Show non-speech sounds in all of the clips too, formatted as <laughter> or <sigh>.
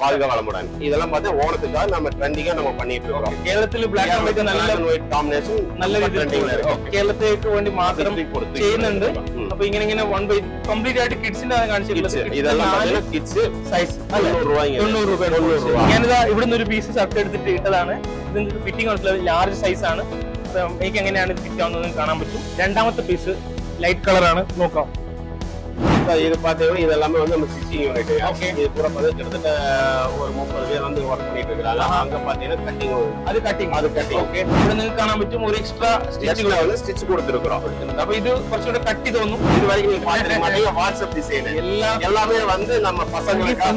வாழ்க வளமுடன் இதெல்லாம் பார்த்தா ஓணத்துக்காக நம்ம ட்ரெண்டிங்கா நம்ம பண்ணிட்டு இருக்கோம் കേരളത്തിൽ ബ്ലാക്ക് ആൻഡ് വൈറ്റ് നല്ല ஒயிட் காம்பினேஷன் നല്ല രീതിയിൽ കേരളത്തിലേക്ക് വേണ്ടി മാത്രം ചെയ്യുന്നുണ്ട് അപ്പൊ ഇങ്ങനെ ഇങ്ങനെ വൺ ബൈ കംപ്ലീറ്റ് ആയിട്ട് കിഡ്സിന്റെ കാണിച്ചിട്ടുള്ളത് இதெல்லாம் பாத்தீங்கன்னா கிட்ஸ் സൈസ് അല്ലെ தொண்ணூறு ரூபாய்ங்க തൊണ്ണൂറ് രൂപ തൊണ്ണൂറ് രൂപ ഞാനിതാ ഇവിടുന്ന് ഒരു പീസ് ഷർട്ട് എടുത്തിട്ട് ഇട്ടതാണ് ഇത് നിങ്ങൾക്ക് ഫിറ്റിംഗ് മനസ്സിലാവും ലാർജ് സൈസ് ആണ് അപ്പൊ എനിക്ക് എങ്ങനെയാണ് ഇത് ഫിറ്റ് ആവുന്നത് കാണാൻ പറ്റും രണ്ടാമത്തെ പീസ് ലൈറ്റ് കളറാണ് നോക്കാം இது பாத்தீங்கன்னா இது எல்லாமே வந்து நம்ம ஸ்டிச்சிங் யூனிட் Okay. இது பூரா பார்த்தா கிட்டத்தட்ட ஒரு முப்பது பேர் வந்து ஒர்க் பண்ணிட்டு இருக்காங்க அங்க பாத்தீங்கன்னா கட்டிங் അത് കട്ടിങ് அது cutting. ഓക്കെ ഇവിടെ നിങ്ങൾക്ക് കാണാൻ പറ്റും ഒരു എക്സ്ട്രാ സ്റ്റിച്ചുകൾ ஸ்டிச்சுகளை வந்து ஸ்டிச் கொடுத்துருக்குறோம் അപ്പൊ ഇത് കുറച്ചുകൂടെ കട്ടി തോന്നും இது வரைக்கும் நீங்க பாத்துருக்க <laughs> மாட்டீங்க வாட்ஸ்அப் டிசைன் എല്ലാം எல்லாமே வந்து நம்ம பசங்களுக்கு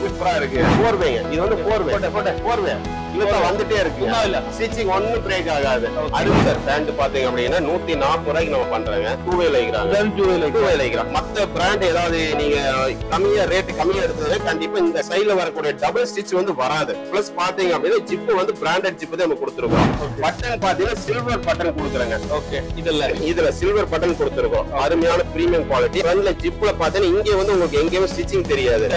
சூப்பரா இருக்கு போர்வைங்க இது வந்து போர்வை போட்டே, போட்டே. போர்வை இதுதான் வந்துட்டே இருக்கு ஒண்ணும் ஸ்டிச்சிங் ஒண்ணும் பிரேக் ஆகாது அடுத்து சார் பேண்ட் பாத்தீங்க அப்படின்னா நூத்தி நாற்பது ரூபாய்க்கு நம்ம பண்றோங்க டூ வே லைக்கிறாங்க டூ வே லைக்கிறாங்க மத்த பிராண்ட் ஏதாவது நீங்க கம்மியா ரேட் கம்மியா எடுத்ததுன்னா கண்டிப்பா இந்த சைடுல வரக்கூடிய டபுள் ஸ்டிச் வந்து வராது பிளஸ் பாத்தீங்க அப்படின்னா ஜிப் வந்து பிராண்டட் ஜிப் தான் நம்ம கொடுத்துருக்கோம் பட்டன் பாத்தீங்கன்னா சில்வர் பட்டன் கொடுக்குறேங்க ഓക്കെ ഇതല്ല இதுல சில்வர் பட்டன் கொடுத்துருக்கோம் அருமையான பிரீமியம் குவாலிட்டி ஃப்ரண்ட்ல ஜிப்ல பாத்தீங்கன்னா இங்க வந்து உங்களுக்கு எங்கேயுமே ஸ்டிச்சிங் தெரியாது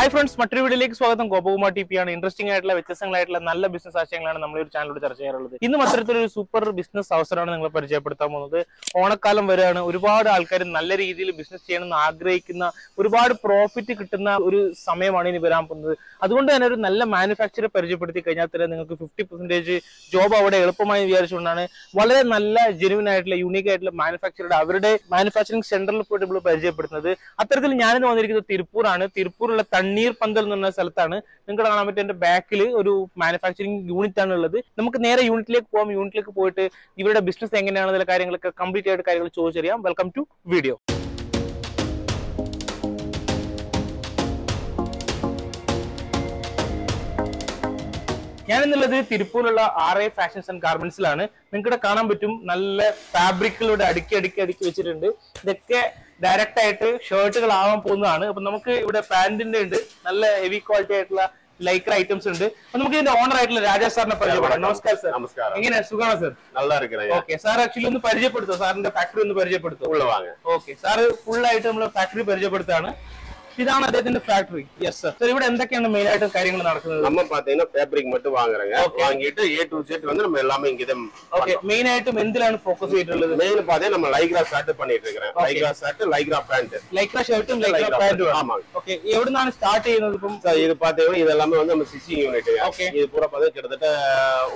ഹായ് ഫ്രണ്ട്സ് മറ്റൊരു വീഡിയോയിലേക്ക് സ്വാഗതം ഗോപകുമാർ ടി പി ആണ് ഇൻട്രസ്റ്റിംഗ് ആയിട്ടുള്ള വ്യത്യസ്തങ്ങളായിട്ടുള്ള നല്ല ബിസിനസ് ആശയങ്ങളാണ് നമ്മൾ ഒരു ചാനലിലൂടെ ചർച്ച ചെയ്യാറുള്ളത്. ഇന്നും അത്തരത്തിലൊരു സൂപ്പർ ബിസിനസ് അവസരമാണ് നിങ്ങളെ പരിചയപ്പെടുത്താൻ പോകുന്നത്. ഓണക്കാലം വരെയാണ് ഒരുപാട് ആൾക്കാർ നല്ല രീതിയിൽ ബിസിനസ് ചെയ്യണമെന്ന് ആഗ്രഹിക്കുന്ന ഒരുപാട് പ്രോഫിറ്റ് കിട്ടുന്ന ഒരു സമയമാണ് ഇനി വരാൻ പോകുന്നത്. അതുകൊണ്ട് തന്നെ ഒരു നല്ല മാനുഫാക്ചറെ പരിചയപ്പെടുത്തി കഴിഞ്ഞാൽ തന്നെ നിങ്ങൾക്ക് ഫിഫ്റ്റി പെർസെന്റേജ് ജോബ് അവിടെ എളുപ്പമായി വിചാരിച്ചുകൊണ്ടാണ് വളരെ നല്ല ജെനുവിൻ ആയിട്ടുള്ള യുണീക് ആയിട്ടുള്ള മാനുഫാക്ചറുടെ അവരുടെ മാനുഫാക്ചറിംഗ് സെന്ററിൽ പോയിട്ട് നമ്മൾ പരിചയപ്പെടുത്തുന്നത്. അത്തരത്തിൽ ഞാനിന്ന് വന്നിരിക്കുന്നത് തിരുപ്പൂരാണ്. തിരുപ്പൂരുള്ള തണ്ണീർ പന്തൽ എന്ന് പറഞ്ഞ സ്ഥലത്താണ്. നിങ്ങൾക്ക് കാണാൻ പറ്റും എന്റെ ബാക്കിൽ ഒരു മാനുഫാക്ചറിംഗ് യൂണിറ്റ് ആണ് ഉള്ളത് നമുക്ക് നേരെ യൂണിറ്റിലേക്ക് പോകാം യൂണിറ്റിലേക്ക് പോയിട്ട് ഇവരുടെ ബിസിനസ് എങ്ങനെയാണ് കാര്യങ്ങളൊക്കെ കംപ്ലീറ്റ് ആയിട്ട് കാര്യങ്ങൾ ചോദിച്ചറിയാം. വെൽക്കം ടു വീഡിയോ ഞാനിന്നുള്ളത് തിരുപ്പൂരുള്ള ആർ ഐ ഫാഷൻസ് ആൻഡ് ഗാർമെന്റ്സിലാണ് നിങ്ങൾക്ക് കാണാൻ പറ്റും നല്ല ഫാബ്രിക്കിലൂടെ അടുക്കി അടുക്കി അടുക്കി വെച്ചിട്ടുണ്ട്. ഇതൊക്കെ ഡയറക്റ്റ് ആയിട്ട് ഷർട്ടുകൾ ഷർട്ടുകളാവാൻ പോകുന്നതാണ്. അപ്പൊ നമുക്ക് ഇവിടെ പാന്റിന്റെ ഉണ്ട്. നല്ല ഹെവി ക്വാളിറ്റി ആയിട്ടുള്ള ലൈക്കർ ഐറ്റംസ് ഉണ്ട്. നമുക്ക് ഇതിന്റെ ഓണർ ആയിട്ടുള്ള രാജാ സാറിനെ പരിചയപ്പെടാം. നമസ്കാരം സാർ. നമസ്കാരം. എങ്ങനെ സുഖമാണ് സാർ? നല്ല ഓക്കെ സാർ ആക്ച്വലി ഒന്ന് പരിചയപ്പെടുത്തോ. സാറിന്റെ ഫാക്ടറി ഒന്ന് പരിചയപ്പെടുത്തോ. ഓക്കെ സാർ ഫുൾ ആയിട്ട് നമ്മൾ ഫാക്ടറി പരിചയപ്പെടുത്താണ്. ഇതാണ് അദ്ദേഹത്തിന്റെ ഫാക്ടറി യെസ് സർ സാർ ഇവിടെ എന്തൊക്കെയാണ് മെയിൻ ആയിട്ട് കാര്യങ്ങൾ നടക്കുന്നത് நம்ம பாத்தீங்கன்னா ஃபேப்ரிக் மட்டும் வாங்குறேங்க வாங்கிட்டு ஏ டு செட் வந்து நம்ம எல்லாமே இங்கதான் ഓക്കെ മെയിൻ ആയിട്ടും എന്തിലാണ് ഫോക്കസ് ചെയ്തിട്ടുള്ളത് மெயின் பாத்தீங்கன்னா நம்ம லைக்ரா ஷர்ட் பண்ணிட்டு இருக்கிறேன் Lycra shirt Lycra pant Lycra ഷർട്ടും ലൈക്ര പാന്റും ஆமாங்க ഓക്കെ എവിടുന്നാണ് സ്റ്റാർട്ട് ചെയ്യുന്നത് ഇപ്പം சார் இது பாத்தீங்கன்னா இது எல்லாமே வந்து நம்ம ஸ்டிச்சிங் யூனிட் Okay. இது பூரா பார்த்தா கிட்டத்தட்ட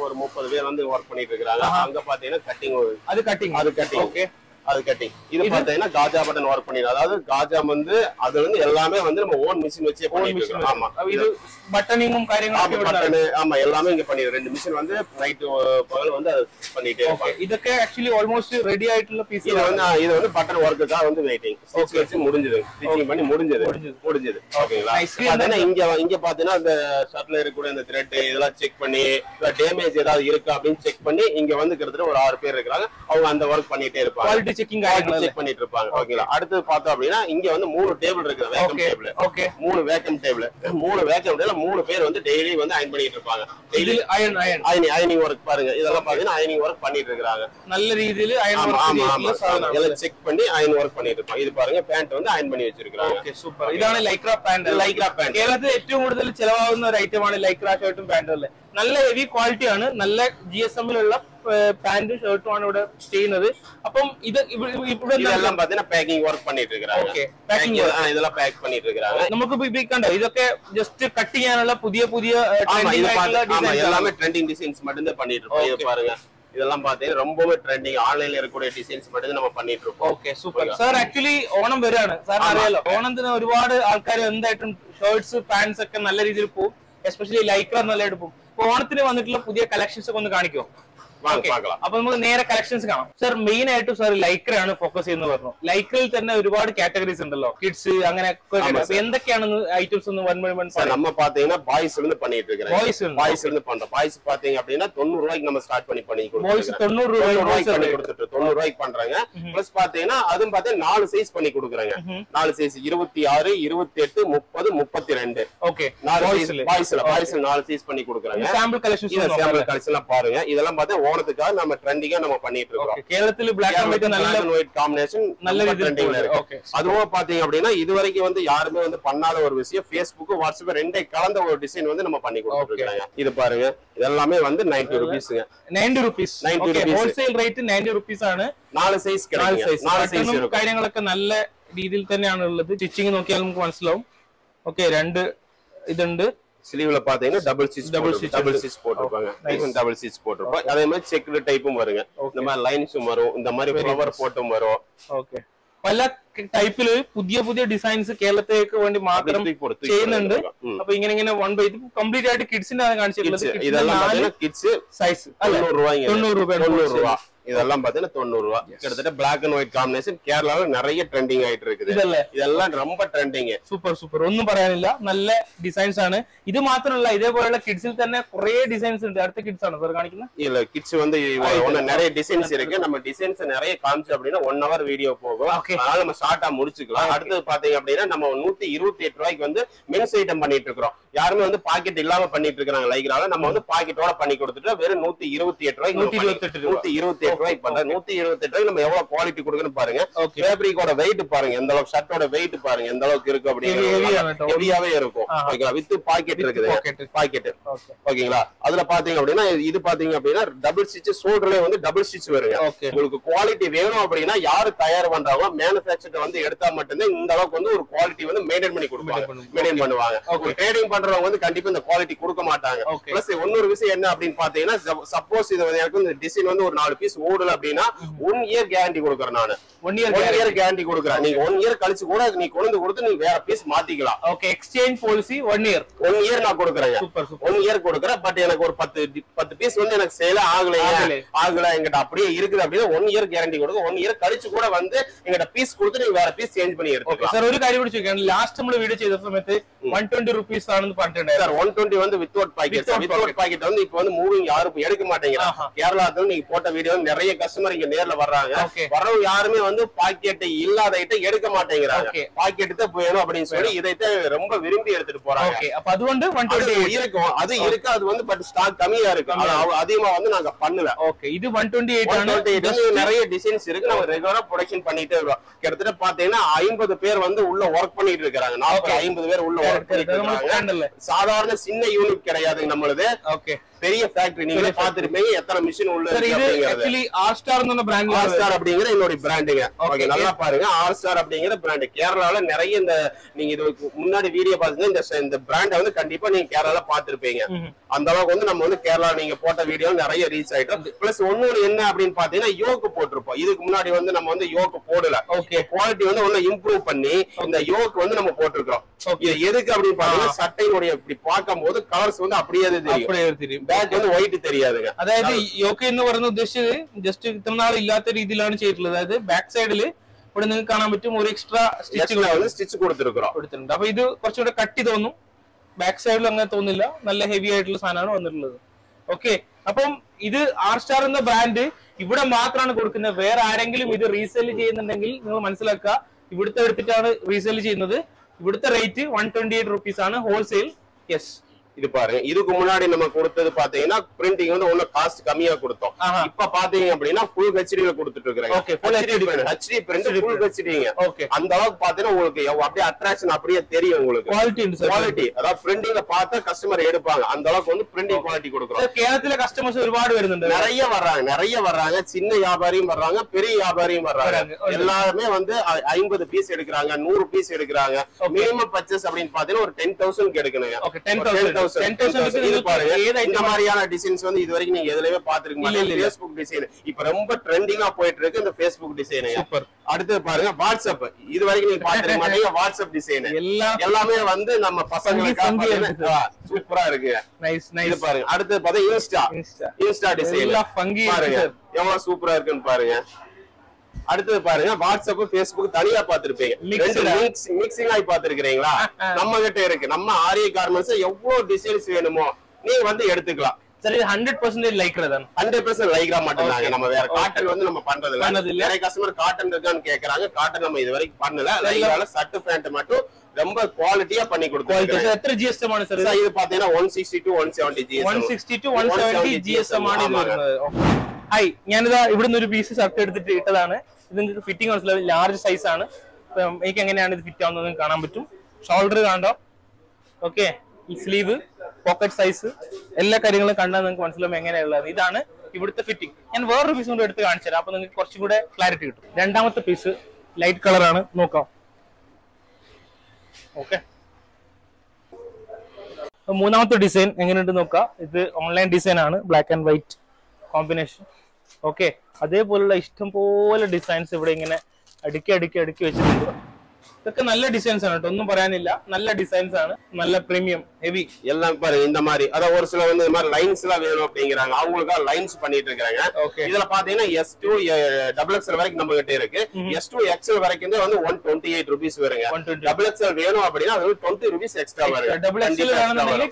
ஒரு முப்பது பேர் வந்து ஒர்க் பண்ணிட்டு இருக்காங்க அங்க பாத்தீங்கன்னா கட்டிங் അത് കട്ടിങ് அது கட்டிங் ஓகே அது கட்டிங் இது பாத்தீங்கன்னா காஜா பட்டன் ஒர்க் பண்ணிடும். அதாவது காஜா வந்து அது வந்து எல்லாமே வந்து நம்ம ஓன் மிஷின் வச்சு பண்ணிட்டு ஆமா. இது பட்டனிங்கும் காரியங்களும் பட்டன் ஆமா எல்லாமே இங்க பண்ணிடுறோம். ரெண்டு மிஷின் வந்து நைட் பகல் வந்து அது பண்ணிட்டே இருப்பாங்க. இதுக்கு ஆக்சுவலி ஆல்மோஸ்ட் ரெடி ஆயிட்டுள்ள பீஸ் இது வந்து இது வந்து பட்டன் ஒர்க்குக்காக வந்து வெயிட்டிங் ஸ்டிச் வச்சு முடிஞ்சது. ஸ்டிச்சிங் பண்ணி முடிஞ்சது. முடிஞ்சது. ஓகேங்களா? அதனால இங்க இங்க பாத்தீங்கன்னா அந்த ஷர்ட்ல இருக்கக்கூடிய அந்த த்ரெட் இதெல்லாம் செக் பண்ணி டேமேஜ் ஏதாவது இருக்கா அப்படின்னு செக் பண்ணி இங்க வந்து கிட்டத்தட்ட ஒரு ஆறு பேர் இருக்கிறாங்க. அவங்க அந்த ஒர்க் பண்ணிட்டே இருப்பாங்க. ஆயில் செக்கிங் செக் பண்ணிட்டு இருப்பாங்க ஓகேங்களா? அடுத்து பார்த்தோம் அப்படின்னா இங்க வந்து மூணு டேபிள் இருக்குது. வேக்கம் டேபிள் ஓகே மூணு வேக்கம் டேபிள் மூணு வேக்கம் டேபிள் மூணு பேர் வந்து டெய்லி வந்து அயன் பண்ணிட்டு இருப்பாங்க. டெய்லி அயன் அயன் அயனி அயனிங் ஒர்க் பாருங்க. இதெல்லாம் பாத்தீங்கன்னா அயனிங் ஒர்க் பண்ணிட்டு இருக்காங்க நல்ல ரீதியில அயன் ஆமா ஆமா எல்லாம் செக் பண்ணி அயன் ஒர்க் பண்ணிட்டு இருப்பாங்க. இது பாருங்க பேண்ட் வந்து அயன் பண்ணி வச்சிருக்காங்க ஓகே சூப்பர் இதான லைக்ரா பேண்ட் லைக்ரா பேண்ட் കേരളത്തിൽ ഏറ്റവും கூடுதல் ചിലവാകുന്ന ஒரு ഐറ്റമാണ് ലൈക്ര ഷർട്ടും പാന്റും അല്ലേ? நல்ல ഹെവി ക്വാളിറ്റിയാണ് நல்ல ஜிஎஸ்எம்ல உள்ள പാന്റും ഷർട്ടും ആണ് ഇവിടെ ചെയ്യുന്നത് അപ്പം ഇത് ഇവിടെ ഇവിടെ എന്താണ് இதெல்லாம் பாத்தீங்கன்னா பேக்கிங் ஒர்க் பண்ணிட்டு இருக்காங்க Okay, packing Packing, ஆ, இதெல்லாம் பேக் பண்ணிட்டு இருக்காங்க നമുക്ക് ഇപ്പൊ ഇത് കണ്ടോ ഇതൊക്കെ ജസ്റ്റ് കട്ട് ചെയ്യാനുള്ള പുതിയ പുതിയ ஆமா ട്രെൻഡിങ് இது ആയിട്ടുള്ള பாத்து- ஆமா ഡിസൈൻസ് எல்லாமே ட்ரெண்டிங் டிசைன்ஸ் மட்டும் தான் பண்ணிட்டு இருக்கோம் இது பாருங்க இதெல்லாம் பாத்தீங்கன்னா ரொம்பவே ட்ரெண்டிங் ஆன்லைன்ல இருக்கக்கூடிய டிசைன்ஸ் மட்டும் தான் நம்ம பண்ணிட்டு இருக்கோம் okay super sir actually Onam വരികയാണ് സാറിന് അറിയാലോ ഓണത്തിന് ഒരുപാട് ആൾക്കാർ എന്തായിട്ടും ഷർട്ട്സ് പാന്റ്സ് ഒക്കെ നല്ല രീതിയിൽ പോകും എസ്പെഷ്യലി ലൈക്ര നല്ലതായിട്ട് പോകും അപ്പൊ ഓണത്തിന് വന്നിട്ടുള്ള പുതിയ കളക്ഷൻസ് ഒക്കെ ഒന്ന് കാണിക്കോ வாங்க Okay. பார்க்கலாம் അപ്പൊ നമുക്ക് നേരെ കളക്ഷൻസ് കാണാം സർ മെയിൻ ആയിട്ടും സാർ ലൈക്രയാണ് ഫോക്കസ് ചെയ്യുന്നത് പറഞ്ഞു ലൈക്രയിൽ തന്നെ ഒരുപാട് കാറ്റഗറീസ് ഉണ്ടല്ലോ കിഡ്സ് അങ്ങനെ ஆமா, അപ്പൊ എന്തൊക്കെയാണ് ഐറ്റംസ് ഒന്ന് വൺ ബൈ വൺ சார் நம்ம பாத்தீங்கன்னா பாய்ஸ்ல இருந்து பண்ணிட்டு இருக்கிறேன் Boys ல இருந்து. பாய்ஸ்ல இருந்து பண்றோம் பாய்ஸ் பாத்தீங்க அப்படின்னா தொண்ணூறு ரூபாய்க்கு நம்ம ஸ்டார்ட் பண்ணி பண்ணி ബോയ്സ് கொடுத்துருக்கோம் തൊണ്ണൂറ് രൂപ தொண்ணூறு ரூபாய்க்கு பண்ணி கொடுத்துட்டு தொண்ணூறு ரூபாய்க்கு பண்றாங்க பிளஸ் பாத்தீங்கன்னா அதுவும் பாத்தீங்கன்னா நாலு சைஸ் பண்ணி கொடுக்குறாங்க நாலு சைஸ் இருபத்தி ஆறு இருபத்தி எட்டு முப்பது முப்பத்தி ரெண்டு ഓക്കെ நாலு Boys சைஸ் ல. பாய்ஸ்ல பாய்ஸ்ல நாலு சைஸ் பண்ணி கொடுக்குறாங்க സാമ്പിൾ കളക്ഷൻസ് இது சாம்பிள் கலெக்ஷன் பாருங்க இதெல்லாம் பார்த்தா ஓணத்துக்காக நம்ம ட்ரெண்டிங்கா நம்ம பண்ணிட்டு இருக்கோம் ஓகே கேரளத்துல பிளாக் அண்ட் ஒயிட் நல்ல black and white combination நல்ல ரொம்ப ரீதியில் trending ல போகுது. இருக்கு ஓகே அதுவும் பாத்தீங்க அப்படின்னா இது வரைக்கும் வந்து யாருமே வந்து பண்ணாத ஒரு விஷயம் Facebook வாட்ஸ்அப் ரெண்டே கலந்த ஒரு டிசைன் வந்து நம்ம பண்ணி கொடுத்துருக்காங்க இது பாருங்க இதெல்லாமே வந்து ninety ருபீஸ்ங்க ninety rupees 90 rupees. Wholesale rate ninety rupees ആണ് நாலு சைஸ் നാല് கிடைக்கும் സൈസ് நாலு சைஸ் இருக்கும் കാര്യങ്ങളൊക്കെ നല്ല രീതിയിൽ തന്നെയാണ് ഉള്ളത് സ്റ്റിച്ചിങ് നോക്കിയാൽ നമുക്ക് മനസ്സിലാവും ഓക്കെ രണ്ട് ഇതുണ്ട് ஸ்லீவ்ல பாத்தீங்கன்னா double cheese Double double stitch double இருக்கு. சீஸ் போட்டிருப்பாங்க nice. டபுள் சீஸ் போட்டிருப்போம் அதே மாதிரி செக்குடு டைப்பும் வருங்க Okay. இந்த மாதிரி லைன்ஸும் வரும் இந்த மாதிரி ஃபிளவர் போட்டும் வரும் ഓക്കെ പല ടൈപ്പില് പുതിയ പുതിയ ഡിസൈൻസ് കേരളത്തേക്ക് വേണ്ടി മാത്രം தூக்கி போட்டு தூக்கி ചെയ്യുന്നുണ്ട് போட்டு ம். അപ്പൊ ഇങ്ങനെ ഇങ്ങനെ വൺ ബൈ കംപ്ലീറ്റ് ആയിട്ട് കിഡ്സിന്റെ ആണ് കാണിച്ചിട്ടുള്ളത് Kids, Kids ന്റെ இதெல்லாம் നാല് பாத்தீங்கன்னா கிட்ஸ் സൈസ് അല്ലെ தொண்ணூறு ரூபாய்ங்க தொண்ணூறு ரூபாய் தொண்ணூறு ரூபா இதெல்லாம் பாத்தீங்கன்னா தொண்ணூறு ரூபா கிட்டத்தட்ட பிளாக் அண்ட் ஒயிட் காம்பினேஷன் கேரளால நிறைய ட்ரெண்டிங் ஆயிட்டு இருக்குது ഇതല്ലേ இதெல்லாம் ரொம்ப ட்ரெண்டிங் സൂപ്പർ സൂപ്പർ ഒന്നും പറയാനില്ല നല്ല ഡിസൈൻസ് ആണ് ഇത് മാത്രമല്ല ഇതേപോലുള്ള കിഡ്സിൽ തന്നെ കുറെ ഡിസൈൻസ് ഉണ്ട് അടുത്ത കിഡ്സ് ആണ് സാർ കാണിക്കുന്നത് இல்ல கிட்ஸ் வந்து ஒண்ணு நிறைய டிசைன்ஸ் இருக்கு நம்ம டிசைன்ஸ் நிறைய காமிச்சு அப்படின்னா ஒன் ஹவர் வீடியோ போகும் Okay. அதனால நம்ம ஷார்ட்டா முடிச்சுக்கலாம் அடுத்தது பாத்தீங்க அப்படின்னா நம்ம நூத்தி இருபத்தி எட்டு ரூபாய்க்கு வந்து மென்ஸ் ஐட்டம் பண்ணிட்டு இருக்கிறோம் யாருமே வந்து பாக்கெட் இல்லாம பண்ணிட்டு இருக்காங்க லைக்ரால நம்ம வந்து பாக்கெட்டோட பண்ணி கொடுத்துட்டு வெறும் நூத்தி இருபத்தி எட்டு ரூபாய்க்கு நூத்தி இருபத்தெட்டு ரூபாய். நூத்தி இருபத்தி ரூபாய்க்கு பண்றோம் நூத்தி இருபத்தி எட்டு நம்ம எவ்வளவு குவாலிட்டி கொடுக்குன்னு பாருங்க. ஃபேப்ரிக்கோட வெயிட் பாருங்க. எந்த அளவுக்கு ஷர்ட்டோட வெயிட் பாருங்க. எந்த அளவுக்கு இருக்கு top. ஹெவியாவே இருக்கும். ஓகேங்களா வித் பாக்கெட் இருக்குது. பாக்கெட் ஓகே ஓகேங்களா அதுல பாத்தீங்க அப்படின்னா இது பாத்தீங்க அப்படின்னா டபுள் ஸ்டிச் ஷோல்டர்ல வந்து டபுள் ஸ்டிச் வருங்க. உங்களுக்கு குவாலிட்டி வேணும் அப்படின்னா யாரு தயார் பண்றாங்களோ மேனுஃபேக்சர் வந்து எடுத்தா மட்டும்தான் இந்த அளவுக்கு வந்து ஒரு குவாலிட்டி வந்து மெயின்டைன் பண்ணி கொடுப்பாங்க. மெயின்டைன் பண்ணுவாங்க. ட்ரேடிங் பண்றவங்க வந்து கண்டிப்பா இந்த குவாலிட்டி கொடுக்க மாட்டாங்க. பிளஸ் இன்னொரு விஷயம் என்ன அப்படின்னு பாத்தீங்கன்னா சப்போஸ் இது எனக்கு இந்த டிசைன் வந்து ஒரு நாலு பீஸ் ஓடல அப்படின்னா ஒன் இயர் கேரண்டி கொடுக்குறேன் நான். One year one year guarantee கொடுக்குறேன். நீங்க ஒன் இயர் கழிச்சு கூட நீ கொண்டு கொடுத்து நீ வேற பீஸ் மாத்திக்கலாம். Okay exchange policy one year one year நான் கொடுக்குறேன் சூப்பர் ஒன் இயர் கொடுக்குறேன் பட் எனக்கு ஒரு பத்து பத்து பீஸ் வந்து எனக்கு சேல ஆகல. ஆகல எங்கிட்ட அப்படியே இருக்குது அப்படின்னா ஒன் இயர் கேரண்டி கொடுக்கும் ஒன் இயர் கழிச்சு கூட வந்து எங்கிட்ட பீஸ் கொடுத்து நீ வேற പീസ് ചേഞ്ച് പണി സാർ ഒരു കാര്യം പിടിച്ചു നോക്കിയാണ് ലാസ്റ്റ് നമ്മൾ വീഡിയോ ചെയ്ത ஒன் വൺ ருபீஸ் റുപ്പീസ് ആണെന്ന് പറഞ്ഞിട്ടുണ്ടായിരുന്നു സാർ വൺ ട്വന്റി വന്ന് വിത്തൗട്ട് പാക്കറ്റ് വിത്തൗട്ട് പാക്കറ്റ് വന്ന് ഇപ്പൊ വന്ന് മൂവിങ് யாரும் எடுக்க மாட்டேங்கிறான் கேரளாத்துல நீங்க போட்ட வீடியோ நிறைய கஸ்டமர் இங்க நேர்ல வர்றாங்க. வரவங்க யாருமே வந்து பாக்கெட்டு இல்லாத எடுக்க மாட்டேங்கிறாங்க. பாக்கெட் தான் வேணும் அப்படின்னு சொல்லி இதைத்தான் ரொம்ப விரும்பி எடுத்துட்டு போறாங்க. அப்ப அது வந்து இருக்கும். அது இருக்கு அது வந்து பட் ஸ்டாக் கம்மியா இருக்கும் அதிகமா வந்து நாங்க பண்ணல. ஓகே இது ஒன் டுவெண்ட்டி எயிட் நிறைய டிசைன்ஸ் இருக்கு. நம்ம ரெகுலரா ப்ரொடக்ஷன் பண்ணிட்டே இருக்கோம். கிட்டத்தட்ட பாத்தீங்கன்னா ஐம்பது பேர் வந்து உள்ள ஒர்க் பண்ணிட்டு இருக்காங்க நாற்பது ஐம்பது பேர் உள்ள ஒர்க் பண்ணிட்டு இருக்காங்க சாதாரண சின்ன யூனிட் கிடையாது நம்மளது. ஓகே பெரிய ஃபேக்டரி நீங்களே பாத்துருப்பீங்க எத்தனை மிஷின் உள்ள ஆக்சுவலி ஆர் பிராண்ட் ஆர் அப்படிங்கிற என்னோட பிராண்டுங்க ஓகே நல்லா பாருங்க. ஆர் ஸ்டார் அப்படிங்கிற பிராண்ட் கேரளால நிறைய இந்த நீங்க இது முன்னாடி வீடியோ பாத்தீங்கன்னா இந்த இந்த பிராண்டை வந்து கண்டிப்பா நீங்க கேரளால பாத்துருப்பீங்க அந்த அளவுக்கு வந்து நம்ம வந்து கேரளா நீங்க போட்ட வீடியோ நிறைய ரீச் ஆயிட்டோம் பிளஸ் ஒன்னொரு என்ன அப்படின்னு பாத்தீங்கன்னா யோக்கு போட்டிருப்போம். இதுக்கு முன்னாடி வந்து நம்ம வந்து யோக்கு போடல. ஓகே குவாலிட்டி வந்து ஒண்ணு இம்ப்ரூவ் பண்ணி இந்த யோக்கு வந்து நம்ம போட்டிருக்கோம் எதுக்கு அப்படின்னு பாத்தீங்கன்னா சட்டையினுடைய இப்படி பார்க்கும் போது கலர்ஸ் வந்து அப்படியே தெரியும். വൈറ്റ് അതായത് യോക്കെ എന്ന് പറയുന്ന ഉദ്ദേശിച്ചത് ജസ്റ്റ് ഇത്ര നാൾ ഇല്ലാത്ത രീതിയിലാണ് ചെയ്തിട്ടുള്ളത്. അതായത് ബാക്ക് സൈഡിൽ ഇവിടെ നിങ്ങൾക്ക് കാണാൻ പറ്റും ഒരു എക്സ്ട്രാ സ്റ്റിച്ച് സ്റ്റിച്ച് കൊടുത്തിട്ടുണ്ട്. അപ്പൊ ഇത് കുറച്ചുകൂടെ കട്ടി തോന്നും ബാക്ക് സൈഡിൽ അങ്ങനെ തോന്നില്ല നല്ല ഹെവി ആയിട്ടുള്ള സാധനമാണ് വന്നിട്ടുള്ളത്. ഓക്കെ അപ്പം ഇത് ആർ സ്റ്റാർ എന്ന ബ്രാൻഡ് ഇവിടെ മാത്രമാണ് കൊടുക്കുന്നത്. വേറെ ആരെങ്കിലും ഇത് റീസെയിൽ ചെയ്യുന്നുണ്ടെങ്കിൽ നിങ്ങൾ മനസ്സിലാക്കുക. ഇവിടുത്തെ എടുത്തിട്ടാണ് റീസെയിൽ ചെയ്യുന്നത്. ഇവിടുത്തെ rate one twenty eight rupees ആണ് ഹോൾസെയിൽ യെസ് இது பாருங்க. இதுக்கு முன்னாடி நம்ம கொடுத்தது பாத்தீங்கன்னா பிரிண்டிங் வந்து ஒண்ணு காஸ்ட் கம்மியா கொடுத்தோம். இப்ப பாத்தீங்க அப்படின்னா ஃபுல் ஹெச்டில கொடுத்துட்டு இருக்கிறேன் ஹெச்டி பிரிண்ட் ஃபுல் ஹெச்டிங்க ஓகே அந்த அளவுக்கு பாத்தீங்கன்னா உங்களுக்கு அப்படியே அட்ராக்ஷன் அப்படியே தெரியும் உங்களுக்கு. குவாலிட்டி குவாலிட்டி அதாவது பிரிண்டிங்ல பார்த்தா கஸ்டமர் எடுப்பாங்க. அந்த அளவுக்கு வந்து பிரிண்டிங் குவாலிட்டி கொடுக்குறோம். கேரளத்துல கஸ்டமர்ஸ் ஒருபாடு இருந்தது நிறைய வர்றாங்க. நிறைய வர்றாங்க. சின்ன வியாபாரியும் வர்றாங்க. பெரிய வியாபாரியும் வர்றாங்க. எல்லாருமே வந்து ஐம்பது பீஸ் எடுக்கிறாங்க. நூறு பீஸ் எடுக்கிறாங்க. மினிமம் பர்ச்சேஸ் அப்படின்னு பாத்தீங்கன்னா ஒரு டென் தௌசண்ட்க்கு எடுக்கணுங்க. டென் தௌசண்ட் இந்த மாதிரியான டிசைன்ஸ் வந்து இது வரைக்கும் நீங்க எதுலயுமே பாத்துருக்க மாட்டீங்க. ஃபேஸ்புக் டிசைன் இப்ப ரொம்ப ட்ரெண்டிங்கா போயிட்டு இருக்கு இந்த ஃபேஸ்புக் டிசைன் அடுத்து பாருங்க வாட்ஸ்அப் இது வரைக்கும் நீங்க பாத்துருக்க வாட்ஸ்அப் டிசைன் எல்லாமே வந்து நம்ம பசங்களுக்காக சூப்பரா இருக்கு. நைஸ் பாருங்க. அடுத்து பார்த்தா இன்ஸ்டா டிசைன் எல்லாம் ஃபங்கி பாருங்க எவ்வளவு சூப்பரா இருக்குன்னு பாருங்க. அடுத்தது பாருங்க வாட்ஸ்அப் பேஸ்புக் தனியா பாத்துருப்பீங்க மிக்சிங் ஆகி பாத்துருக்கீங்களா நம்ம கிட்ட இருக்கு. நம்ம ஆரிய கார்மெண்ட்ஸ் எவ்வளவு டிசைன்ஸ் வேணுமோ நீ வந்து எடுத்துக்கலாம். சரி ஹண்ட்ரட் பர்சன்டேஜ் லைக்ரா தான் ஹண்ட்ரட் பர்சன்ட் லைக்ரா மட்டும் தாங்க நம்ம வேற காட்டன் வந்து நம்ம பண்றது இல்லை. நிறைய கஸ்டமர் காட்டன் இருக்கான்னு கேக்குறாங்க. காட்டன் நம்ம இது வரைக்கும் பண்ணல. லைக்ரால சட்டு பேண்ட் மட்டும் ரொம்ப குவாலிட்டியா பண்ணி கொடுக்கும் எத்தனை ஜிஎஸ்எம் ஆன சார் இது பாத்தீங்கன்னா one sixty to one seventy GS one sixty to one seventy GSM ஆனது വരുന്നത് ഞാനിതാ ഇവിടുന്ന് ഒരു പീസ് ഷർട്ട് എടുത്തിട്ട് ഇട്ടതാണ്. ഇതിന്റെ ഫിറ്റിംഗ് മനസ്സിലാവും ലാർജ് സൈസ് ആണ്. എനിക്ക് എങ്ങനെയാണ് ഇത് ഫിറ്റ് ആവുന്നത് കാണാൻ പറ്റും. ഷോൾഡർ കണ്ടോ ഓക്കെ ഈ സ്ലീവ് പോക്കറ്റ് സൈസ് എല്ലാ കാര്യങ്ങളും കണ്ടാൽ നിങ്ങൾക്ക് മനസ്സിലാവും എങ്ങനെയുള്ളത്. ഇതാണ് ഇവിടുത്തെ ഫിറ്റിംഗ് ഞാൻ വേറൊരു പീസ് കൊണ്ട് എടുത്ത് കാണിച്ചു തരാം. അപ്പൊ നിങ്ങൾക്ക് കുറച്ചും കൂടെ ക്ലാരിറ്റി കിട്ടും. രണ്ടാമത്തെ പീസ് ലൈറ്റ് കളറാണ് നോക്കാം. ഓക്കെ മൂന്നാമത്തെ ഡിസൈൻ എങ്ങനെയുണ്ട് നോക്കാം. ഇത് ഓൺലൈൻ ഡിസൈൻ ആണ്. Black and white combination okay അതേപോലുള്ള ഇഷ്ടം പോലെ ഡിസൈൻസ് ഇവിടെ ഇങ്ങനെ അടുക്കി അടുക്കി അടുക്കി വെച്ചിട്ടുണ്ട്. ഇതൊക്കെ നല്ല ഡിസൈൻസ് ആണ് കേട്ടോ. ഒന്നും പറയാനില്ല. നല്ല ഡിസൈൻസ് ആണ്. നല്ല പ്രീമിയം ഹെവി எல்லாம் பாருங்க இந்த மாதிரி. அதான் ஒரு சில வந்து இந்த மாதிரி லைன்ஸ் எல்லாம் வேணும் அப்படிங்கிறாங்க. அவங்களுக்காக லைன்ஸ் பண்ணிட்டு இருக்காங்க ஓகே இதுல பாத்தீங்கன்னா எஸ் டூ டபுள் எக்ஸ்எல் வரைக்கும் நம்ம கிட்ட இருக்கு. எஸ் டூ எக்ஸ்எல் வரைக்கும் வந்து ஒன் டுவெண்ட்டி எயிட் ருபீஸ் வருங்க டபுள் எக்ஸ்எல் வேணும் அப்படின்னா அது டுவெண்ட்டி ருபீஸ் எக்ஸ்ட்ரா வருங்க. Double XL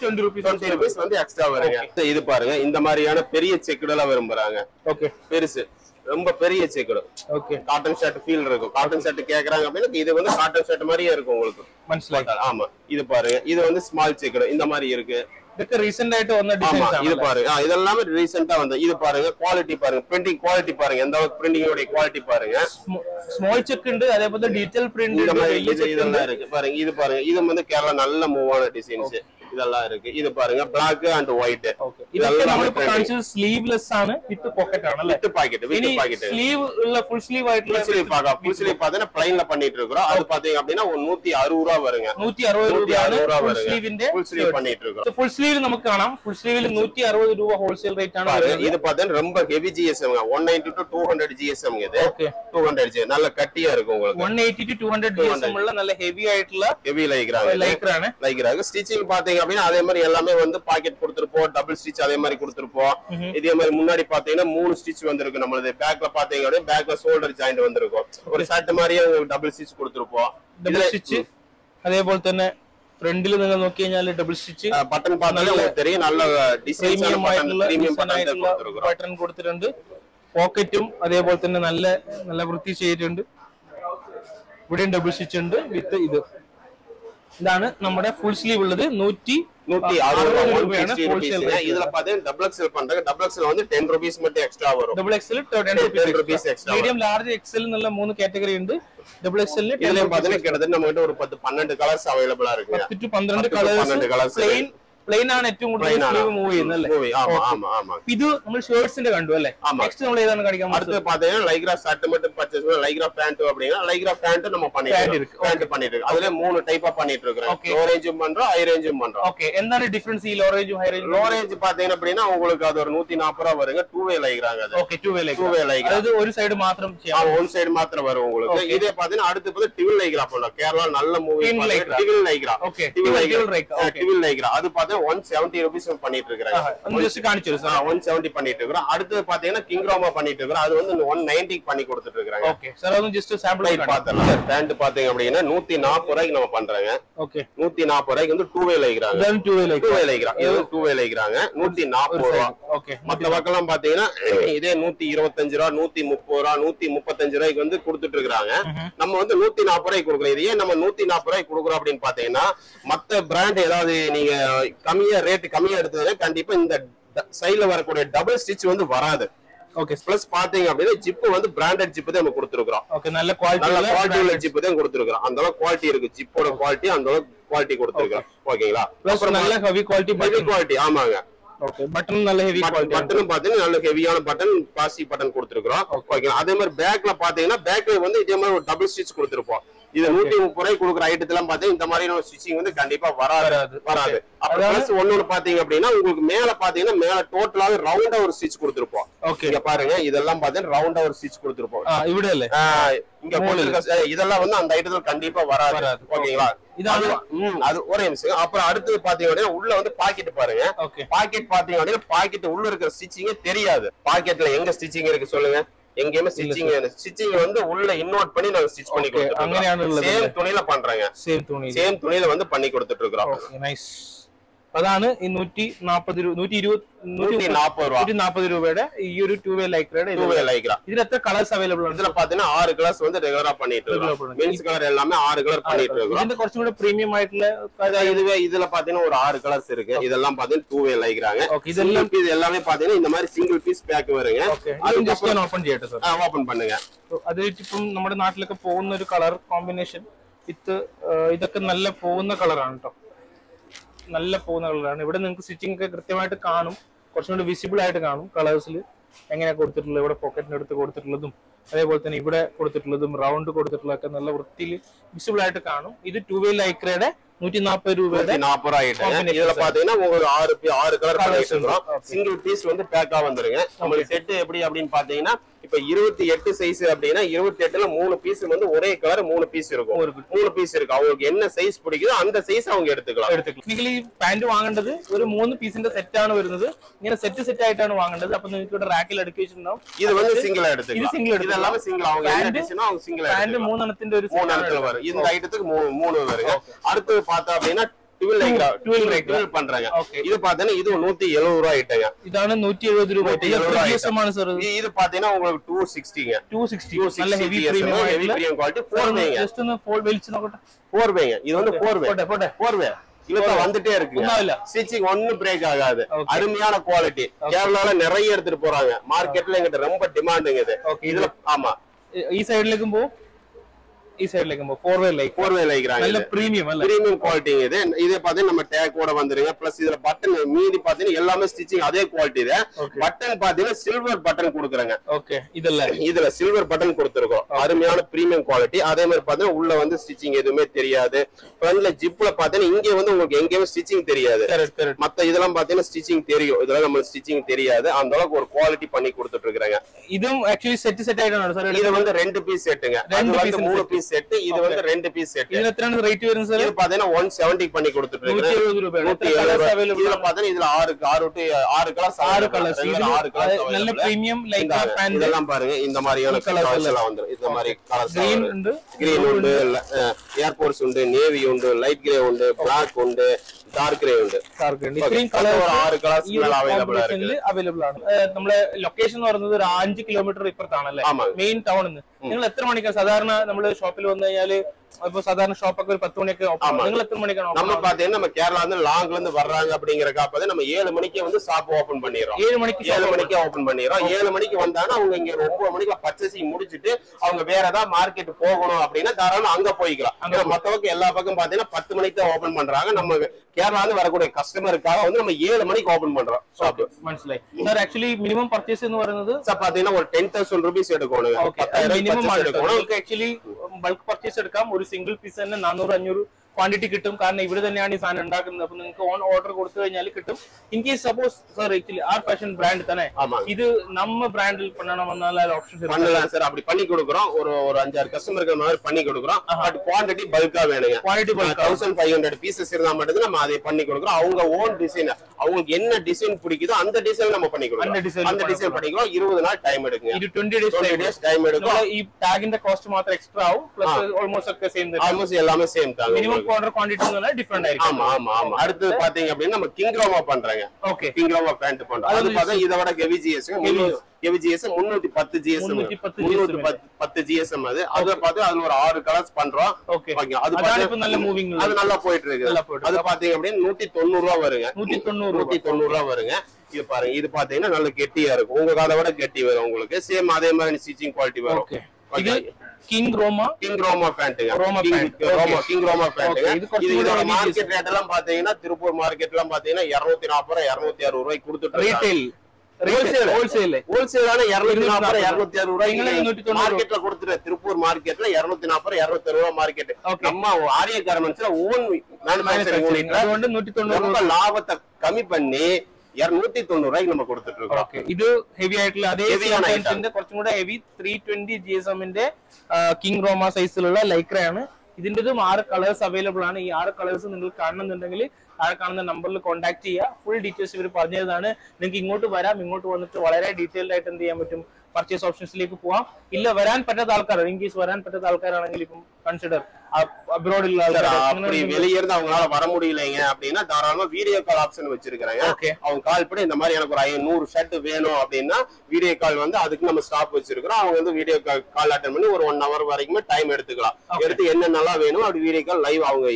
twenty rupees twenty rupees வந்து எக்ஸ்ட்ரா வருங்க. இது பாருங்க இந்த மாதிரியான பெரிய செக்குடெல்லாம் விரும்புறாங்க. ஓகே பெருசு. ரொம்ப பெரிய சேக்கடும் ஓகே. காட்டன் ஷர்ட் ஃபீல் இருக்கும். காட்டன் ஷர்ட் கேக்குறாங்க அப்படின்னா இது வந்து காட்டன் ஷர்ட் மாதிரியே இருக்கும் உங்களுக்கு. மனசிலாக ஆமா. இது பாருங்க. இது வந்து ஸ்மால் சேக்கடும் இந்த மாதிரி இருக்கு. இதுக்கு ரீசெண்ட் ஆயிட்டு வந்த டிசைன் இது பாருங்க. இது எல்லாமே ரீசெண்டா வந்த இது பாருங்க. குவாலிட்டி பாருங்க. பிரிண்டிங் குவாலிட்டி பாருங்க. எந்த அளவுக்கு பிரிண்டிங்கோட குவாலிட்டி பாருங்க. ஸ்மால் செக் உண்டு அதே போல டீடைல் பிரிண்ட் இந்த மாதிரி இதெல்லாம் இருக்கு. பாருங்க. இது பாருங்க. இது வந்து கேரளா நல்ல மூவான டிசைன்ஸ் இதெல்லாம் இருக்கு. இது பாருங்க பிளாக் அண்ட் ஒயிட் இதெல்லாம் ஸ்லீவ்லெஸ் ஆன வித் பாக்கெட் ஆன with pocket with pocket sleeve இல்ல ஃபுல் ஸ்லீவ் ஆயிட்ல ஸ்லீவ் பாக்க ஃபுல் ஸ்லீவ் பாத்தீங்க பிளைன்ல பண்ணிட்டு இருக்கோம் அது பாத்தீங்க அப்படினா 160 ரூபாய் வருங்க. 160 ரூபாய் வருங்க. ஸ்லீவின் ஃபுல் ஸ்லீவ் பண்ணிட்டு இருக்கோம் ஃபுல் ஸ்லீவ் நமக்கு കാണാം. ஃபுll ஸ்லீவில் 160 ரூபாய் ஹோல்சேல் ரேட் ஆன இது பாத்தீங்க ரொம்ப ஹெவி ஜிஎஸ்எம் 190 டு 200 ஜிஎஸ்எம் இது ஓகே 200 ஜி நல்ல கட்டியா இருக்கும் உங்களுக்கு 180 டு 200 ஜிஎஸ்எம் உள்ள நல்ல ஹெவி ஆயிட்ல ஹெவி லைக்ராங்க லைக்ரான லைக்ராங்க ஸ்டிச்சிங் பாத்தீங்க அப்படின்னா அதே மாதிரி எல்லாமே வந்து பாக்கெட் கொடுத்துருப்போம் டபுள் ஸ்டிச் அதே மாதிரி கொடுத்துருப்போம் இதே மாதிரி முன்னாடி பாத்தீங்கன்னா மூணு ஸ்டிச் வந்திருக்கு நம்மளது பேக்ல பாத்தீங்க அப்படின்னா பேக்ல ஷோல்டர் ஜாயிண்ட் வந்திருக்கும் ஒரு ஷர்ட் மாதிரியே டபுள் ஸ்டிச் கொடுத்துருப்போம் ഡബിൾ സ്റ്റിച്ച് അതേപോലെ തന്നെ ഫ്രണ്ടിൽ നിങ്ങൾ നോക്കി കഴിഞ്ഞാൽ ഡബിൾ സ്റ്റിച്ച് பட்டன் பார்த்தாலே உங்களுக்கு தெரியும் நல்ல டிசைன் പ്രീമിയം ആയിട്ടുള്ള பிரீமியம் design பட்டன் ആയിട്ടുള്ള கொடுத்துருக்கோம் ബട്ടൺ കൊടുത്തിട്ടുണ്ട് പോക്കറ്റും അതേപോലെ തന്നെ നല്ല നല്ല വൃത്തി ചെയ്തിട്ടുണ്ട് ഇവിടെയും ഡബിൾ സ്റ്റിച്ച് ഉണ്ട് വിത്ത് ഇത് ഇതാണ് നമ്മുടെ ഫുൾ സ്ലീവ് ഉള്ളത് നൂറ്റി நூத்தி அறுபது அறுபது ரூபாய் ரூபாயான wholesale rate. இதுல பாத்தீங்கன்னா டபுள் எக்ஸ்எல் பண்றாங்க டபுள் எக்ஸ்எல் வந்து டென் ருபீஸ் மட்டும் எக்ஸ்ட்ரா வரும் double XL ten rupees rupees extra medium large XL എന്നുള്ള മൂന്ന് കാറ്റഗറി ഉണ്ട് ഡബിൾ എക്സലിന് இதுலயும் பாத்தீங்கன்னா கிட்டத்தட்ட நம்ம கிட்ட ஒரு பத்து பன்னெண்டு கலர்ஸ் அவைலபிளா இருக்குங்க പത്ത് ടു പന്ത്രണ്ട് പത്ത് to പന്ത്രണ്ട് കളേഴ്സ് colours. പ്ലെയിൻ പ്ലെയിൻ ആണ് ഏറ്റവും കൂടുതൽ Plain ആണ്. സ്ലീവ് മൂവ് ചെയ്യുന്നത് അല്ലേ Movie, ஆமா ஆமா ஆமா ഇത് നമ്മൾ ഷേർട്സിന്റെ കണ്ടു അല്ലേ ஆமா. നെക്സ്റ്റ് നമ്മൾ ഏതാണ് കാണിക്കാൻ அடுத்து பாத்தீங்கன்னா லைக்ரா ஷர்ட் மட்டும் பர்ச்சேஸ் லைக்ரா பேண்ட் அப்படின்னா லைக்ரா பேண்ட் நம்ம Pant பண்ணிட்டு இருக்கு. பேண்ட் பண்ணிட்டு இருக்கோம் அதுல மூணு டைப்பா பண்ணிட்டு இருக்கிறோம் Okay. லோ ரேஞ்சும் பண்றோம் ஹை ரேஞ்சும் பண்றோம் ഓക്കെ എന്താണ് ഡിഫറൻസ് ഈ ലോ റേഞ്ചും ഹൈ റേഞ്ചും லோ ரேஞ்ச் பாத்தீங்கன்னா அப்படின்னா உங்களுக்கு அது ஒரு நூத்தி நாற்பது ரூபா வருங்க டூ வே லைக்ராங்க அது okay two way two way Lycra അതായത് ഒരു സൈഡ് മാത്രം ചെയ്യാം ஒன் சைடு மாத்திரம் வரும் உங்களுக்கு இதே பாத்தீங்கன்னா அடுத்து வந்து டிவில் லைக்ரா பண்ணோம் கேரளா நல்ல movie Twin Lycra. Twill Lycra Okay. Twill Twin Lycra Lycra. Okay. Twill Lycra அது வந்து செவன்டி ருபீஸ் பண்ணிட்டு இருக்கிறாங்க காணிச்சிருச்சு ஒன் செவன்டி பண்ணிட்டு இருக்கிறோம் அடுத்து பாத்தீங்கன்னா கிங்ரோமா பண்ணிட்டு இருக்கிறோம் அது வந்து ஒன் நைன்டிக்கு பண்ணி கொடுத்துட்டு இருக்கிறாங்க சார் அதுவும் பாத்தீங்க அப்படின்னா நூத்தி நாற்பது ரூபாய்க்கு பண்றாங்க. நூத்தி நாற்பது ரூபாய்க்கு வந்து டூ வேல நூத்தி நாற்பது ரூபா. ஓகே மத்த எல்லாம் பாத்தீங்கன்னா இதே நூத்தி இருபத்தஞ்சு நூத்தி முப்பது ரூபா நூத்தி முப்பத்தஞ்சு ரூபாய்க்கு வந்து கொடுத்துட்டு இருக்கிறாங்க நம்ம வந்து நூத்தி நாற்பது ரூபாய்க்கு கொடுக்குறோம் இதையே நம்ம நூத்தி நாற்பது ரூபாய்க்கு கொடுக்குறோம் அப்படின்னு பாத்தீங்கன்னா மத்த பிராண்ட் ஏதாவது நீங்க கம்மியா ரேட் கம்மியா எடுத்ததுல கண்டிப்பா இந்த சைட்ல வரக்கூடிய டபுள் ஸ்டிச் வந்து வராது. ஓகே பிளஸ் பாத்தீங்க அப்படின்னா ஜிப்பு வந்து பிராண்டட் ஜிப்பு தான் நம்ம கொடுத்துருக்கோம் ஓகே நல்ல குவாலிட்டி நல்ல குவாலிட்டி உள்ள ஜிப்பு தான் கொடுத்துருக்கோம் அந்த அளவுக்கு குவாலிட்டி இருக்கு. ஜிப்போட குவாலிட்டி அந்த அளவுக்கு குவாலிட்டி கொடுத்துருக்கோம் ஓகேங்களா பிளஸ் நல்ல ஹெவி குவாலிட்டி ஹெவி குவாலிட்டி ஆமாங்க. ஓகே பட்டன் நல்ல ஹெவி குவாலிட்டி பட்டனும் பாத்தீங்கன்னா நல்ல ஹெவியான பட்டன் பிளாஸ்டிக் பட்டன் கொடுத்துருக்கோம் ஓகே அதே மாதிரி பேக்ல பாத்தீங்கன்னா பேக்ல வந்து இதே மாதிரி ஒரு டபுள் ஸ்டிச் கொடுத்துருப்போம். இது நூத்தி முப்பது ரூபாய் கொடுக்குற ஐட்டத்தெல்லாம் பாத்தீங்கன்னா இந்த மாதிரியான ஸ்டிச்சிங் வந்து கண்டிப்பா வராது. வராது. அப்புறம் பிளஸ் ஒன்னொன்னு பாத்தீங்க அப்படின்னா உங்களுக்கு மேல பாத்தீங்கன்னா மேல டோட்டலாவே ரவுண்டா ஒரு ஸ்டிச் கொடுத்துருப்போம். ஓகே இங்க பாருங்க இதெல்லாம் பாத்தீங்கன்னா ரவுண்டா ஒரு ஸ்டிச் கொடுத்துருப்போம். இவ்வளவு இல்ல. இங்க இதெல்லாம் வந்து அந்த ஐட்டத்துல கண்டிப்பா வராது. ஓகேங்களா அது ஒரே நிமிஷம். அப்புறம் அடுத்து பாத்தீங்கன்னா உள்ள வந்து பாக்கெட் பாருங்க. பாக்கெட் பாத்தீங்கன்னா பாக்கெட் உள்ள இருக்கிற ஸ்டிச்சிங்கே தெரியாது. பாக்கெட்ல எங்க ஸ்டிச்சிங் இருக்கு சொல்லுங்க. எங்கேயுமே ஸ்டிச்சிங் ஸ்டிச்சிங் வந்து உள்ள இன்வெர்ட் பண்ணி நாங்க ஸ்டிச் பண்ணி கொடுத்துறோம் சேம் துணியில பண்றாங்க. சேம் துணி சேம் துணியில வந்து பண்ணி கொடுத்துட்டு இருக்கிறோம். நைஸ் അതാണ് ഈ നൂറ്റി നാപ്പത് രൂപ നൂറ്റി ഇരുപത് நூத்தி നൂറ്റി நாற்பது ரூபா നൂറ്റി നാപ്പത് രൂപയുടെ ഈ ഒരു two way ലൈക്രയുടെ two way Lycra ഇതിൽ എത്ര കളേഴ്സ് അവൈലബിൾ ഉണ്ട് இதுல பாத்தீங்கன்னா ஆறு கலர்ஸ் வந்து ரெகுலரா பண்ணிட்டு Regular இருக்கோம் பண்ணுங்க. மென்ஸ் கலர் எல்லாமே ஆறு கலர் பண்ணிட்டு இருக்கோம் ഇതിന്റെ കുറച്ചും കൂടെ പ്രീമിയം ആയിട്ടുള്ള அதான் இதுவே இதுல பாத்தீங்கன்னா ஒரு ஆறு கலர்ஸ் இருக்கு இதெல்லாம் பாத்தீங்கன்னா டூ வே லைக்கிறாங்க ഓക്കെ ഇതെല്ലാം சிங்கிள் பீஸ் எல்லாமே பாத்தீங்கன்னா இந்த மாதிரி സിംഗിൾ പീസ് பேக் வருங்க ഓക്കെ ജസ്റ്റ് ഞാൻ ഓപ്പൺ ചെയ്യട്ടെ സാർ ஓபன் பண்ணுங்க അത് ഇപ്പം നമ്മുടെ നാട്ടിലൊക്കെ പോകുന്ന ഒരു കളർ കോമ്പിനേഷൻ വിത്ത് ഇതൊക്കെ നല്ല പോകുന്ന കളറാണ് കേട്ടോ നല്ല പോകുന്ന കളറാണ്. ഇവിടെ നിങ്ങൾക്ക് സ്റ്റിച്ചിങ് ഒക്കെ കൃത്യമായിട്ട് കാണും. കുറച്ചും കൂടി വിസിബിൾ ആയിട്ട് കാണും കളേഴ്സിൽ എങ്ങനെയാ കൊടുത്തിട്ടുള്ളത്? ഇവിടെ പോക്കറ്റിന് അടുത്ത് കൊടുത്തിട്ടുള്ളതും അതേപോലെ തന്നെ ഇവിടെ കൊടുത്തിട്ടുള്ളതും റൗണ്ട് കൊടുത്തിട്ടുള്ളതൊക്കെ നല്ല വൃത്തിയിൽ വിസിബിൾ ആയിട്ട് കാണും. ഇത് ടൂ വീൽ ലൈക്രയുടെ நூத்தி நாற்பது ரூபா ஆயிட்டு Combination இதுல set. பாத்தீங்கன்னா உங்களுக்கு ஆறு பீ- ஆறு கலர் Colours பண்ணிட்டு இருக்கோம் இருக்கு. Okay. சிங்கிள் பீஸ் வந்து பேக்கா வந்துருங்க நம்மளுக்கு செட் எப்படி அப்படின்னு பாத்தீங்கன்னா இப்ப இருபத்தி எட்டு சைஸ் அப்படின்னா இருபத்தி எட்டுல மூணு பீஸ் வந்து ஒரே கலர் மூணு பீஸ் இருக்கும் ஒரு மூணு பீஸ் இருக்கு அவங்களுக்கு என்ன சைஸ் பிடிக்குதோ அந்த சைஸ் அவங்க எடுத்துக்கலாம் എടുത്തിട്ടുള്ളത് നിങ്ങൾ ഈ പാന്റ് വാങ്ങേണ്ടത് ഒരു മൂന്ന് പീസിന്റെ സെറ്റ് ആണ് വരുന്നത് ഇങ്ങനെ സെറ്റ് സെറ്റ് ആയിട്ടാണ് വാങ്ങേണ്ടത് അപ്പൊ നിങ്ങൾക്ക് ഇവിടെ റാക്കിൽ അടുക്കി വെച്ചിട്ടുണ്ടാവും இது வந்து சிங்கிளா இது எடுத்துக்கலாம் single இது எடுத்துக்கலாம். எல்லாமே சிங்கிள் அவங்க என்ன Pant- டிசைனோ அவங்க சிங்கிளா പാന്റ് எடுத்துக்கலாம் മൂന്നെണ്ണത്തിന്റെ ഒരു மூணு set ആണ് இடத்துல வரும் இந்த എടുക്കുന്നത്. ஐட்டத்துக்கு மூணு மூணு வருங்க அடுத்து பார்த்தோம் அப்படின்னா பண்றாங்க. இது பாத்தீங்கன்னா இது நூத்தி எழுபது ரூபாய் ஆயிட்டங்க இதான நூத்தி எழுபது இது பாத்தீங்கன்னா உங்களுக்கு டூ சிக்ஸ்டிங்க டூ சிக்ஸ்டி நல்ல இது வந்து போர்வே ஃபோர் வே இழுத்தம் வந்துட்டே இருக்கு ஸ்டிச்சிங் ஒன்னு பிரேக் ஆகாது அருமையான குவாலிட்டி கேரளால நிறைய எடுத்துட்டு போறாங்க மார்க்கெட்ல எங்கிட்ட ரொம்ப டிமாண்டுங்க இது இதுல ஆமா ஈ சைடுல இருக்கும் போ ஈ சைடு லைக் நம்ம four way like four way like நல்ல பிரீமியம் இல்ல பிரீமியம் குவாலிட்டி இது. இதே பாத்தீங்க நம்ம டேக் கூட வந்துருங்க. பிளஸ் இதுல பட்டன் மீதி பாத்தீங்கன்னா எல்லாமே ஸ்டிச்சிங் அதே குவாலிட்டி இது. பட்டன் பாத்தீங்க சில்வர் பட்டன் கொடுக்குறாங்க. ஓகே இதுல. இதுல சில்வர் பட்டன் கொடுத்துருக்கோம். அருமையான ப்ரீமியம் குவாலிட்டி அதே மாதிரி பாத்தீங்கன்னா உள்ள வந்து ஸ்டிச்சிங் எதுவுமே தெரியாது. ஃப்ரண்ட்ல ஜிப்ல பாத்தீங்கன்னா இங்க வந்து உங்களுக்கு எங்கேயுமே ஸ்டிச்சிங் தெரியாது. மத்த இதெல்லாம் பாத்தீங்கன்னா ஸ்டிச்சிங் தெரியும். இதெல்லாம் நம்ம ஸ்டிச்சிங் தெரியாது. அந்த அளவுக்கு ஒரு குவாலிட்டி பண்ணி கொடுத்துட்டு இருக்காங்க இதுவும் ஆக்சுவலி செட் செட் ஆயிடும் சார் இது வந்து ரெண்டு பீஸ் செட்டுங்க ரெண்டு பீஸ் மூணு பீஸ் செட் இது வந்து ரெண்டு பீஸ் செட் ഇതിന് എത്രയാണ് റേറ്റ് വരുന്നത് സാർ இது பாத்தீங்கன்னா ஒன் செவன்டி பண்ணி கொடுத்துட்டு നൂറ്റി இருக்கேன் എഴുപത് രൂപയാണ് நூத்தி എത്ര எழுபது കളേഴ്സ് ரூபாய். അവൈലബിൾ இதுல பாத்தீங்கன்னா இதுல ஆறு ஆறு to ஆறு கலர்ஸ் ആറ് കളേഴ്സ് ஆறு கலர்ஸ் നല്ല പ്രീമിയം ലൈക്ക് പാന്റ് இதெல்லாம் பாருங்க இந்த மாதிரியான ഈ colours கலர்ஸ் எல்லாம் வந்துரும் இந்த மாதிரி கலர்ஸ் ഗ്രീൻ ഉണ്ട് கிரீன் உண்டு ஏர்போர்ட்ஸ் உண்டு நேவி உண்டு லைட் கிரே உண்டு பிளாக் உண்டு டார்க் கிரே உண்டு ഡാർക്ക് ഉണ്ട് Okay. ഇത്രയും மொத்தம் കളർ ஒரு ஆறு கலர்ஸ் ഈ ഒരു மேல அவைலபிளா இருக்கு കോമ്പിനേഷനിൽ അവൈലബിൾ ആണ് ഏഹ് നമ്മളെ ലൊക്കേഷൻ എന്ന് പറയുന്നത് ഒരു അഞ്ച് കിലോമീറ്റർ ഇപ്പുറത്താണല്ലേ ஆமா മെയിൻ ടൗണിൽ നിന്ന് നിങ്ങൾ എത്ര മണിക്കാണ് സാധാരണ നമ്മൾ ഷോപ്പിൽ വന്നു കഴിഞ്ഞാൽ ഇപ്പൊ സാധാരണ ഷോപ്പൊക്കെ ഒരു പത്ത് മണിയൊക്കെ ഓപ്പൺ ஆமா. നിങ്ങൾ எத்தனை மணிக்கான நம்ம open பாத்தீங்கன்னா நம்ம கேரளா இருந்து லாங்ல இருந்து வர்றாங்க அப்படிங்கறக்கா பார்த்தா நம்ம ஏழு மணிக்கு வந்து ஷாப் ஓபன் பண்ணிடுறோம் ஏழு மணிக்கு ஏழு shop மணிக்கு ஓபன் பண்ணிடுறோம் ஏழு மணிக்கு வந்தாங்கன்னா அவங்க இங்க ஒரு ஒன்பது மணிக்கு பர்ச்சேசிங் முடிச்சிட்டு அவங்க வேற ஏதாவது மார்க்கெட் போகணும் அப்படின்னா தாராளம் அங்க போய்க்கலாம் அங்க அங்க மத்தவங்க எல்லா பக்கம் பாத்தீங்கன்னா பத்து மணிக்கு தான் ஓபன் பண்றாங்க நம்ம கேரளா இருந்து வரக்கூடிய கஸ்டமருக்காக வந்து நம்ம ஏழு மணிக்கு ஓபன் பண்றோம் ஷாப் മനസ്സിലായി സാർ ആക്ച്വലി മിനിമം പർച്ചേസ് എന്ന് പറയുന്നത് பாத்தீங்கன்னா ஒரு டென் தௌசண்ட் ருபீஸ் எடுக்கணும் ഓക്കെ பத்தாயிரம் മിനിമം purchase ആണ് எடுக்கணும் നിങ്ങൾക്ക് ആക്ച്വലി ബൾക്ക് പർച്ചേസ് എടുക്കാം ഒരു സിംഗിൾ പീസ് തന്നെ നാനൂറ് അഞ്ഞൂറ് ക്വാണ്ടിറ്റി കിട്ടും കാരണം ഇവിടെ തന്നെയാണ് ഈ സാധനം ഉണ്ടാക്കുന്നത് അപ്പൊ നിങ്ങൾക്ക് ഓൺ ഓർഡർ കൊടുത്തു കഴിഞ്ഞാൽ കിട്ടും in case suppose sir actually R fashion brand തന്നെ ஆமா ഇത് നമ്മ ബ്രാൻഡിൽ பண்ணணும்னால ഓപ്ഷൻസ് பண்ணலாம் சார் அப்படி பண்ணி கொடுக்குறோம் ஒரு ஒரு அஞ்சாறு கஸ்டமருக்கு மாதிரி பண்ணி கொடுக்குறோம் பட் குவான்டிட்டி பல்கா வேணுங்க quality bulk thousand five hundred pieces இருந்தா மட்டும் நம்ம அதை பண்ணி கொடுக்குறோம் அவங்க ஓன் டிசைன் அவங்களுக்கு என்ன டிசைன் பிடிக்குதோ அந்த டிசைன் நம்ம பண்ணி கொடுக்குறோம் அந்த design அந்த டிசைன் பண்ணிக்கிறோம் இருபது நாள் டைம் எடுக்குங்க ഇത് twenty days twenty days time எடுக்கும் ഈ ടാഗിന്റെ കോസ്റ്റ് മാത്രം എക്സ്ട്രാ ആവും പ്ലസ് ഓൾമോസ്റ്റ് ഒക്കെ സെയിം ஆல்மோஸ்ட் எல்லாமே சேம் தாங்க நமக்கு ஓடுற குவாண்டிட்டி ஆமா ஆமா ஆமா. பாத்தீங்க அப்படின்னா நம்ம கிங்ரோமா பண்றாங்க. ஓகே கிங்ரோமா பேண்ட் பண்றோம். அது விட ஹெவி ஜிஎஸ் ஹெவி முன்னூத்தி பத்து ஜிஎஸ் முன்னூத்தி பத்து ஜிஎஸ்எம் அது. அதுல பார்த்து ஒரு ஆறு கலர்ஸ் பண்றோம். ஓகே அது நல்ல மூவிங் அது நல்லா போயிட்டு இருக்கு அது நூத்தி தொண்ணூறு ரூபா வருங்க. நூத்தி தொண்ணூறு நூத்தி தொண்ணூறு ரூபா வருங்க. இது பாருங்க இது பாத்தீங்கன்னா நல்ல கெட்டியா இருக்கும். உங்க காலை விட கெட்டி வரும் உங்களுக்கு. சேம் அதே மாதிரி ஸ்டிச்சிங் குவாலிட்டி வரும். King Roma King Roma pant Roma pant Roma King Roma pant இது இதோட மார்க்கெட் ரேட் எல்லாம் பாத்தீங்கன்னா திருப்பூர் மார்க்கெட் எல்லாம் பாத்தீங்கன்னா இருநூத்தி நாற்பது ரூபாய் இருநூத்தி அறுபது ரூபாய். கொடுத்துட்டு ரீட்டைல் திருப்பூர் மார்க்கெட்ல இருநூத்தி நாற்பது இருநூத்தி அறுபது மார்க்கெட் நம்ம ஆரிய கார்மெண்ட்ஸ்ல ஒவ்வொன்று நூற்றி தொண்ணூறு லாபத்தை கம்மி பண்ணி ഇരുന്നൂറ്റി തൊണ്ണൂറ് നമ്മൾ കൊടുത്തിട്ട് ഇത് ഹെവി ആയിട്ടുള്ള അതേ കുറച്ചും കൂടെ heavy three twenty G S എമ്മിന്റെ കിങ് റോമ സൈസിലുള്ള ലൈക്രയാണ് ഇതിന്റെതും ആറ് കളേഴ്സ് അവൈലബിൾ ആണ്. ഈ ആറ് കളേഴ്സ് നിങ്ങൾ കാണണമെന്നുണ്ടെങ്കിൽ താഴെ കാണുന്ന നമ്പറിൽ കോൺടാക്ട് ചെയ്യുക. ഫുൾ ഡീറ്റെയിൽസ് ഇവർ പറഞ്ഞതാണ് നിങ്ങൾക്ക് ഇങ്ങോട്ട് വരാം. ഇങ്ങോട്ട് വന്നിട്ട് വളരെ ഡീറ്റെയിൽഡ് ആയിട്ട് എന്ത് ചെയ്യാൻ പറ്റും? പർച്ചേസ് ഓപ്ഷൻസിലേക്ക് പോവാം. ഇല്ല വരാൻ പറ്റാത്ത ആൾക്കാർ ഇൻ കേസ് വരാൻ പറ്റാത്ത ആൾക്കാരാണെങ്കിൽ ഇപ്പം கன்சிடர் அப்ராட் இல்லாத அப்படி வெளியே இருந்து அவங்களால வர முடியலைங்க அப்படின்னா தாராளமா வீடியோ கால் ஆப்ஷன் வச்சிருக்காங்க அவங்க கால் பண்ணி இந்த மாதிரி எனக்கு ஒரு ஐநூறு ஷர்ட் வேணும் அப்படின்னா வீடியோ கால் வந்து அதுக்கு நம்ம ஸ்டாப் வச்சிருக்கிறோம். அவங்க வந்து வீடியோ கால் அட்டன் பண்ணி ஒரு ஒன் ஹவர் வரைக்குமே டைம் எடுத்துக்கலாம். எடுத்து என்னென்னலாம் வேணும் அப்படி வீடியோ கால் லைவ் அவங்க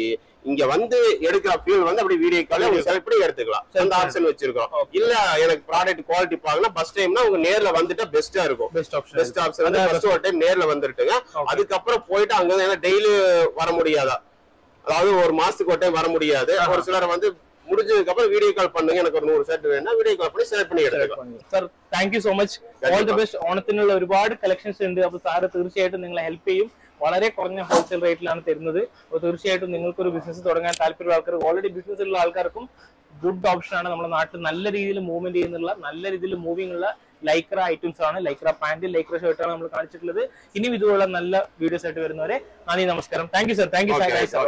இங்க வந்து எடுக்கிற ஃபீல் வந்து அப்படி வீடியோ கால் அவங்க செலக்ட் பண்ணி எடுத்துக்கலாம் அந்த ஆப்ஷன் வச்சிருக்கோம் இல்ல எனக்கு ப்ராடக்ட் குவாலிட்டி பார்க்கணும் ஃபர்ஸ்ட் டைம்னா அவங்க நேர்ல வந்துட்டா பெஸ்டா இருக்கும் பெஸ்ட் ஆப்ஷன் பெஸ்ட் ஆப்ஷன் வந்து ஃபர்ஸ்ட் ஒரு டைம் நேர்ல வந்துருட்டுங்க Okay. அதுக்கப்புறம் போயிட்டு அங்க ஏன்னா டெய்லி வர முடியாதா அதாவது ஒரு மாசத்துக்கு ஒரு டைம் வர முடியாது ஒரு சிலர் வந்து முடிஞ்சதுக்கு அப்புறம் வீடியோ கால் பண்ணுங்க எனக்கு ஒரு நூறு ஷர்ட் வேணும்னா வீடியோ கால் பண்ணி செலக்ட் பண்ணி எடுத்துக்கலாம் sir thank you so much all the best ഓണത്തിനുള്ള ഒരുപാട് കളക്ഷൻസ് ഉണ്ട് അപ്പൊ സാറ് തീർച്ചയായിട്ടും നിങ്ങളെ ഹെൽപ്പ് ചെയ്യും വളരെ കുറഞ്ഞ ഹോൾസെയിൽ റേറ്റിലാണ് തരുന്നത്. അപ്പോൾ തീർച്ചയായിട്ടും നിങ്ങൾക്ക് ഒരു ബിസിനസ് തുടങ്ങാൻ താല്പര്യമുള്ള ആൾക്കാർ ഓൾറെഡി ബിസിനസ് ഉള്ള ആൾക്കാർക്കും ഗുഡ് ഓപ്ഷൻ ആണ് നമ്മുടെ നാട്ടിൽ നല്ല രീതിയിൽ മൂവ്മെന്റ് ചെയ്യുന്നുള്ള നല്ല രീതിയിൽ മൂവിംഗ് ഉള്ള ലൈക്ര ഐറ്റംസ് ആണ്. ലൈക്ര പാന്റ് ലൈക്ര ഷർട്ട് ആണ് നമ്മൾ കാണിച്ചിട്ടുള്ളത്. ഇനിയും ഇതുപോലുള്ള നല്ല വീഡിയോസ് ആയിട്ട് വരുന്നവരെ നന്ദി നമസ്കാരം. Thank you sir thank you sir.